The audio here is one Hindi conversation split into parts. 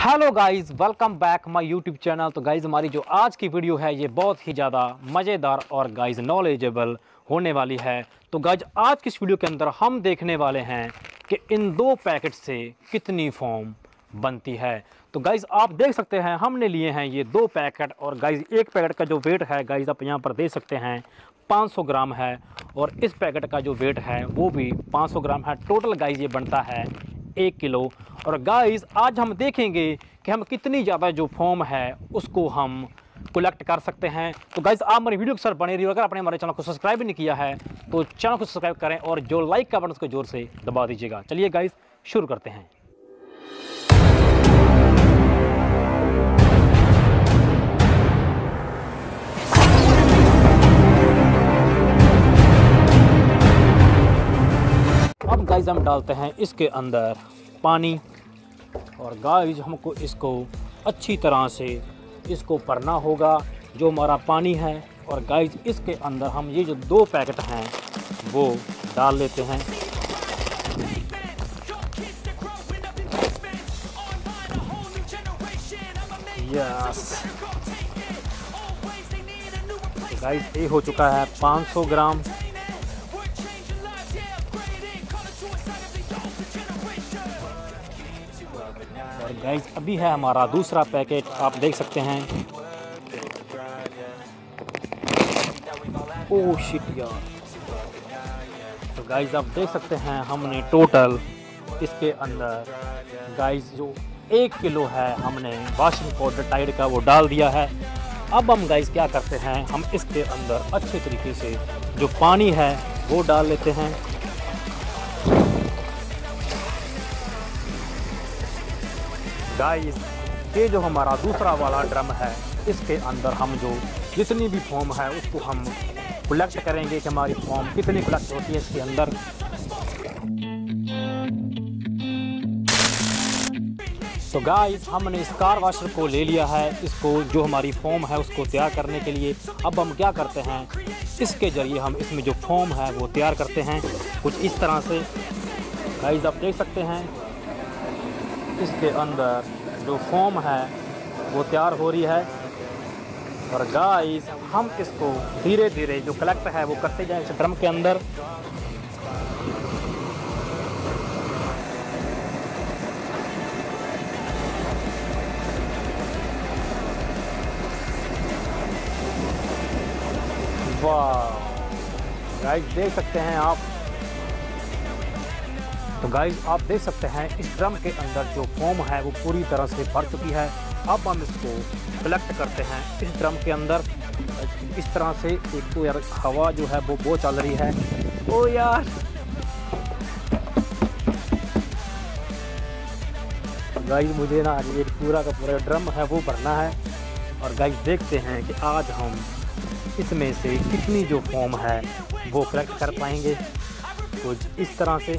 Hello guys welcome back my YouTube channel तो गाइस हमारी जो आज की वीडियो है, ये बहुत ही ज़्यादा मज़ेदार और गाइस नॉलेजेबल होने वाली है। तो गाइस आज की इस वीडियो के अंदर हम देखने वाले हैं कि इन दो पैकेट से कितनी फॉर्म बनती है। तो गाइस आप देख सकते हैं, हमने लिए हैं ये दो पैकेट और गाइज़ एक पैकेट का जो वेट है गाइज़ आप यहाँ पर देख सकते हैं 500 ग्राम है। और इस पैकेट का जो वेट है, वो भी 500 ग्राम है। टोटल गाइज़ ये बनता है एक किलो। और गाइस आज हम देखेंगे कि हम कितनी ज़्यादा जो फॉर्म है, उसको हम कलेक्ट कर सकते हैं। तो गाइस आप हमारी वीडियो के साथ बने रहिए। अगर आपने हमारे चैनल को सब्सक्राइब नहीं किया है तो चैनल को सब्सक्राइब करें और जो लाइक का बटन उसको ज़ोर से दबा दीजिएगा। चलिए गाइस शुरू करते हैं। अब गाइस हम डालते हैं इसके अंदर पानी और गाइस हमको इसको अच्छी तरह से इसको भरना होगा, जो हमारा पानी है। और गाइस इसके अंदर हम ये जो दो पैकेट हैं, वो डाल लेते हैं। यस गाइस ये हो चुका है 500 ग्राम। गाइस अभी है हमारा दूसरा पैकेट, आप देख सकते हैं। ओह शिट यार। तो गाइस आप देख सकते हैं हमने टोटल इसके अंदर। गाइस जो एक किलो है, हमने वाशिंग पाउडर टाइड का वो डाल दिया है। अब हम गाइस क्या करते हैं, हम इसके अंदर अच्छे तरीके से जो पानी है, वो डाल लेते हैं। गाइस ये जो हमारा दूसरा वाला ड्रम है, इसके अंदर हम जो जितनी भी फॉर्म है, उसको हम कलेक्ट करेंगे कि हमारी फॉर्म कितनी कलेक्ट होती है इसके अंदर। तो गाइस हमने इस कार वाशर को ले लिया है। इसको जो हमारी फॉर्म है, उसको तैयार करने के लिए अब हम क्या करते हैं, इसके ज़रिए हम इसमें जो फॉर्म है, वो तैयार करते हैं। कुछ इस तरह से। गाइस आप देख सकते हैं। इसके अंदर जो फॉर्म है, वो तैयार हो रही है। और गाइस हम इसको धीरे धीरे जो कलेक्ट है, वो करते जाएँ इस ड्रम के अंदर। वाह। गाइस देख सकते हैं आप तो गाइस आप देख सकते हैं, इस ड्रम के अंदर जो फॉर्म है, वो पूरी तरह से भर चुकी है। अब हम इसको कलेक्ट करते हैं, इस ड्रम के अंदर। इस तरह से एक तो यार हवा जो है, वो वो चल रही है। ओ यार! गाइस मुझे ना ये पूरा का पूरा ड्रम है, वो भरना है। और गाइस देखते हैं कि आज हम इसमें से कितनी जो फॉर्म है, वो कलेक्ट कर पाएँगे। कुछ इस तरह से।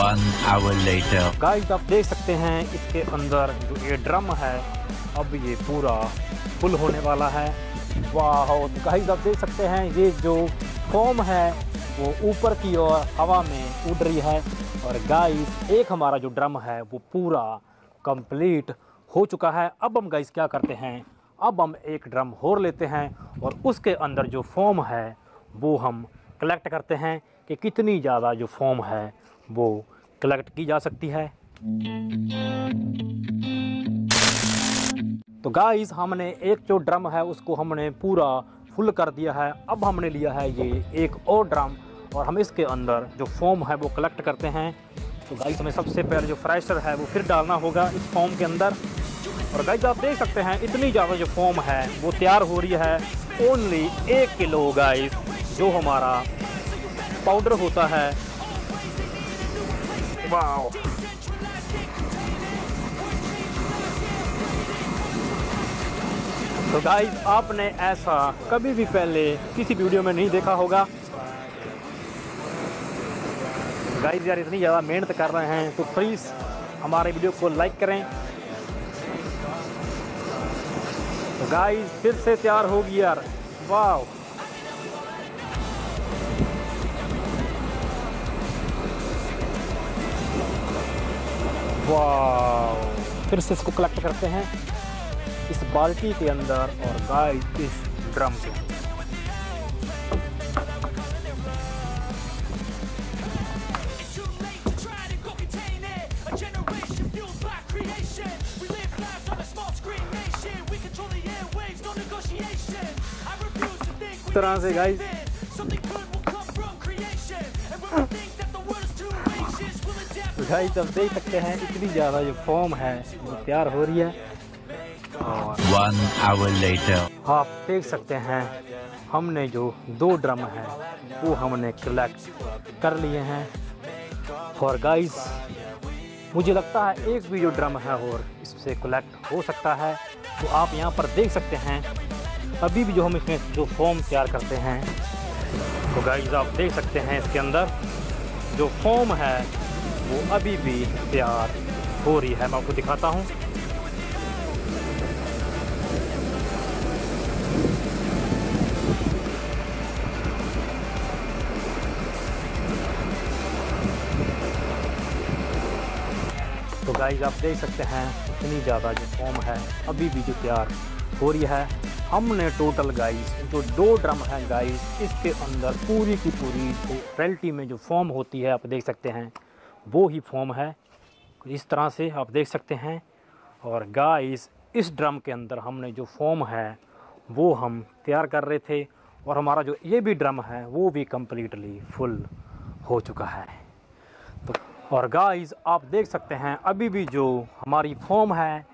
One hour later. Guys आप देख सकते हैं, इसके अंदर जो ये ड्रम है, अब ये पूरा फुल होने वाला है। वाह गाइस आप देख सकते हैं, ये जो फॉर्म है, वो ऊपर की ओर हवा में उड़ रही है। और गाइस एक हमारा जो ड्रम है, वो पूरा कंप्लीट हो चुका है। अब हम गाइस क्या करते हैं? अब हम एक ड्रम और लेते हैं और उसके अंदर जो फॉर्म है, वो हम कलेक्ट करते हैं कि कितनी ज़्यादा जो फॉर्म है वो कलेक्ट की जा सकती है। तो गाइस हमने एक जो ड्रम है, उसको हमने पूरा फुल कर दिया है। अब हमने लिया है ये एक और ड्रम और हम इसके अंदर जो फोम है, वो कलेक्ट करते हैं। तो गाइस हमें सबसे पहले जो फ्रेशर है, वो फिर डालना होगा इस फॉर्म के अंदर। और गाइस आप देख सकते हैं, इतनी ज़्यादा जो फॉर्म है, वो तैयार हो रही है। ओनली एक किलो गाइस जो हमारा पाउडर होता है। वाओ तो गाइस आपने ऐसा कभी भी पहले किसी वीडियो में नहीं देखा होगा। गाइस यार, इतनी ज़्यादा मेहनत कर रहे हैं तो प्लीज़ हमारे वीडियो को लाइक करें। तो गाइस फिर से तैयार होगी यार। वाह फिर से इसको कलेक्ट करते हैं। इस बाल्टी के अंदर और गाय इस ड्रम के। तरह से गाइस तो गाइस आप देख सकते हैं। इतनी ज़्यादा जो फॉर्म है वो तैयार हो रही है। और. आप देख सकते हैं हमने जो दो ड्रम हैं वो हमने कलेक्ट कर लिए हैं। और गाइस मुझे लगता है एक भी जो ड्रम है और इससे कलेक्ट हो सकता है तो आप यहाँ पर देख सकते हैं अभी भी जो हम इसमें जो फॉर्म तैयार करते हैं तो गाइस आप देख सकते हैं इसके अंदर जो फॉर्म है वो अभी भी तैयार हो रही है। मैं आपको दिखाता हूँ। तो गाइस आप देख सकते हैं, इतनी ज़्यादा जो फॉर्म है, अभी भी जो तैयार हो रही है। हमने टोटल गाइस जो दो ड्रम है गाइस इसके अंदर पूरी की पूरी जो रेल्टी में जो फॉर्म होती है, आप देख सकते हैं। वो ही फॉर्म है। इस तरह से आप देख सकते हैं। और गाइस इस ड्रम के अंदर हमने जो फॉर्म है, वो हम तैयार कर रहे थे। और हमारा जो ये भी ड्रम है, वो भी कम्प्लीटली फुल हो चुका है। तो और गाइस आप देख सकते हैं, अभी भी जो हमारी फॉर्म है,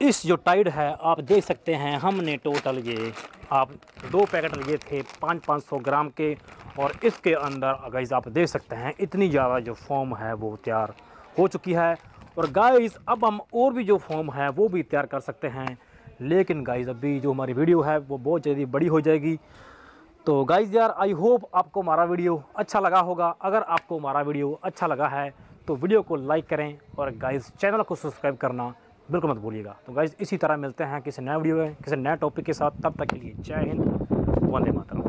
इस जो टाइड है, आप देख सकते हैं, हमने टोटल ये आप दो पैकेट लिए थे पाँच पाँच सौ ग्राम के, और इसके अंदर गाइस आप देख सकते हैं, इतनी ज़्यादा जो फॉर्म है, वो तैयार हो चुकी है। और गाइस अब हम और भी जो फॉर्म है, वो भी तैयार कर सकते हैं। लेकिन गाइस अभी जो हमारी वीडियो है, वो बहुत जल्दी बड़ी हो जाएगी। तो गाइज़ यार आई होप आपको हमारा वीडियो अच्छा लगा होगा। अगर आपको हमारा वीडियो अच्छा लगा है तो वीडियो को लाइक करें और गाइज़ चैनल को सब्सक्राइब करना। बिल्कुल मत भूलिएगा। तो गाइज़ इसी तरह मिलते हैं किसी नए वीडियो में किसी नए टॉपिक के साथ। तब तक के लिए जय हिंद, वंदे मातरम।